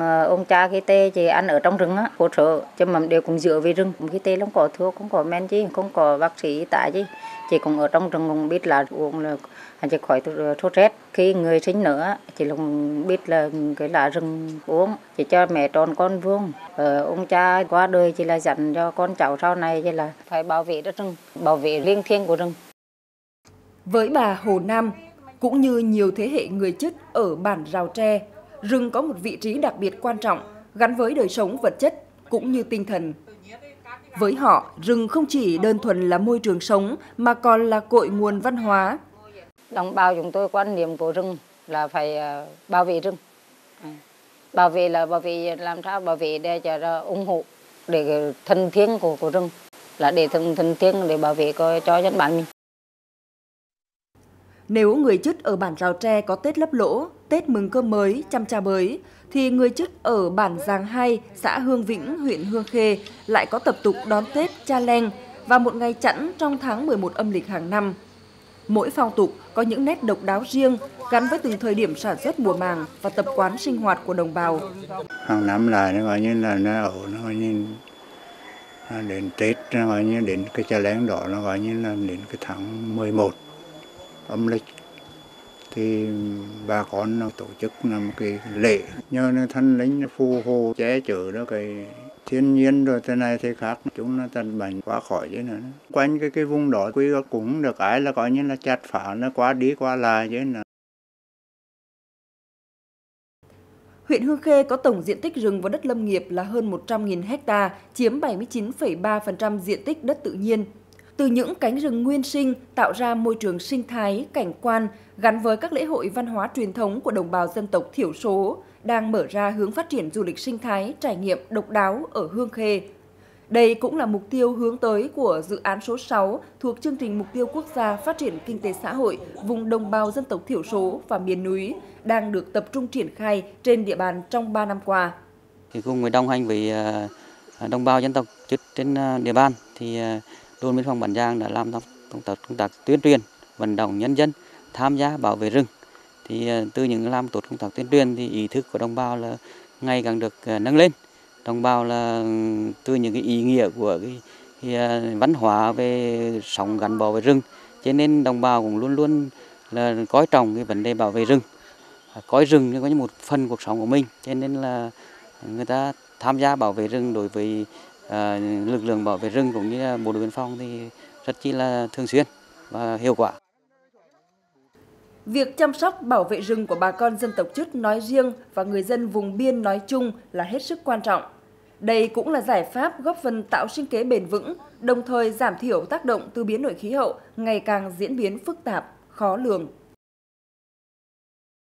Ờ, ông cha khi tê thì ăn ở trong rừng á, hỗ trợ cho mầm đều cũng dựa về rừng. Khi tê không có thuốc, không có men gì không có bác sĩ tại gì chỉ cũng ở trong rừng cũng biết là uống là chỉ khỏi sốt rét. Khi người sinh nữa chỉ là biết là cái lá rừng uống, chỉ cho mẹ tròn con vuông. Ờ, ông cha qua đời chỉ là dặn cho con cháu sau này chỉ là phải bảo vệ đất rừng, bảo vệ liên thiêng của rừng. Với bà Hồ Nam, cũng như nhiều thế hệ người chức ở bản Rào Tre, rừng có một vị trí đặc biệt quan trọng gắn với đời sống vật chất cũng như tinh thần. Với họ, rừng không chỉ đơn thuần là môi trường sống mà còn là cội nguồn văn hóa. Đồng bào chúng tôi quan niệm của rừng là phải à, bảo vệ rừng. À, bảo vệ là bảo vệ làm sao bảo vệ để cho ủng hộ để thân thiêng của của rừng là để thân thân thiêng để bảo vệ cho, cho dân bản mình. Nếu người chức ở bản Rào Tre có Tết lấp lỗ, Tết mừng cơm mới, chăm cha bới, thì người chức ở bản Giàng Hai, xã Hương Vĩnh, huyện Hương Khê lại có tập tục đón Tết Cha Leng và một ngày chẵn trong tháng 11 âm lịch hàng năm. Mỗi phong tục có những nét độc đáo riêng gắn với từng thời điểm sản xuất mùa màng và tập quán sinh hoạt của đồng bào. Hàng năm là nó gọi như là nó ở nó gọi như đến Tết, nó gọi như đến cái cha lén đỏ nó gọi như là đến cái tháng 11 âm lịch thì bà con tổ chức là một cái lễ. Nhờ thân lính phù hộ che chở đó cái thiên nhiên rồi thế này thế khác chúng nó tận bệnh quá khỏi chứ nữa. Quanh cái cái vùng đó quy cũng được cái là coi như là chặt phá nó quá đi qua lại chứ nữa. Huyện Hương Khê có tổng diện tích rừng và đất lâm nghiệp là hơn 100.000 ha, chiếm 79,3% diện tích đất tự nhiên từ những cánh rừng nguyên sinh tạo ra môi trường sinh thái, cảnh quan gắn với các lễ hội văn hóa truyền thống của đồng bào dân tộc thiểu số đang mở ra hướng phát triển du lịch sinh thái, trải nghiệm độc đáo ở Hương Khê. Đây cũng là mục tiêu hướng tới của dự án số 6 thuộc chương trình mục tiêu quốc gia phát triển kinh tế xã hội vùng đồng bào dân tộc thiểu số và miền núi đang được tập trung triển khai trên địa bàn trong 3 năm qua. Thì cùng với đồng hành với ờ, đồng bào dân tộc trên ờ, địa bàn thì ờ, đồn biên phòng Bản Giang đã làm công tác công tác tuyên truyền vận động nhân dân tham gia bảo vệ rừng. Thì ờ, từ những làm tốt công tác tuyên truyền thì ý thức của đồng bào là ngày càng được ờ, nâng lên. Đồng bào là ừ, từ những cái ý nghĩa của cái, cái ờ, văn hóa về sống gắn bó với rừng cho nên đồng bào cũng luôn luôn là coi trọng cái vấn đề bảo vệ rừng. À, coi rừng như có một phần cuộc sống của mình cho nên là người ta tham gia bảo vệ rừng đối với Ờ, lực lượng bảo vệ rừng cũng như bộ đội biên phòng thì rất chi là thường xuyên và hiệu quả. Việc chăm sóc bảo vệ rừng của bà con dân tộc Chứt nói riêng và người dân vùng biên nói chung là hết sức quan trọng. Đây cũng là giải pháp góp phần tạo sinh kế bền vững, đồng thời giảm thiểu tác động từ biến đổi khí hậu ngày càng diễn biến phức tạp, khó lường.